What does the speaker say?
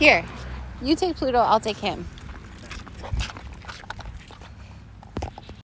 Here, you take Pluto, I'll take him.